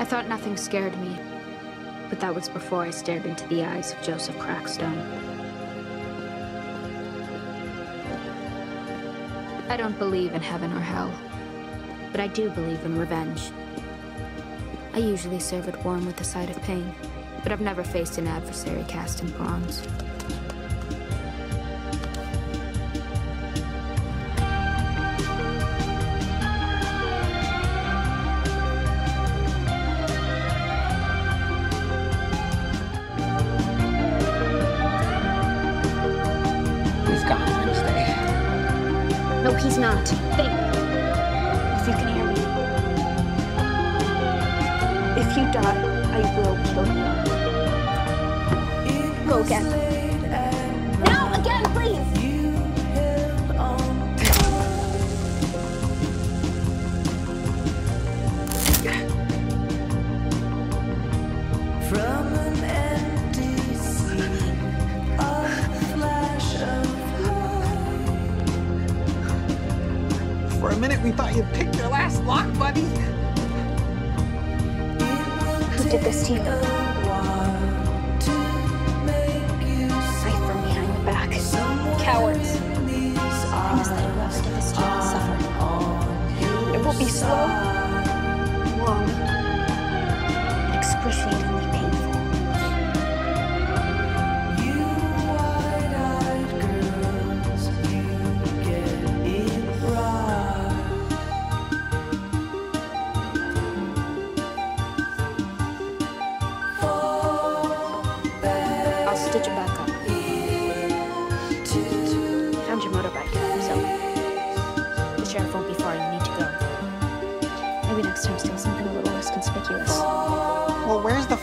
I thought nothing scared me. But that was before I stared into the eyes of Joseph Crackstone. I don't believe in heaven or hell, but I do believe in revenge. I usually serve it warm with a side of pain, but I've never faced an adversary cast in bronze. No, he's not. Think. If you can hear me. If you die, I will kill you. Go again. For a minute, we thought you'd picked your last lock, buddy. Who did this to you? Knife from behind the back. Cowards. I must let whoever did this to you suffer. It will be slow, stitch it back up. Found your motorbike, so the sheriff won't be far. You need to go. Maybe next time steal something a little less conspicuous. Well, where's the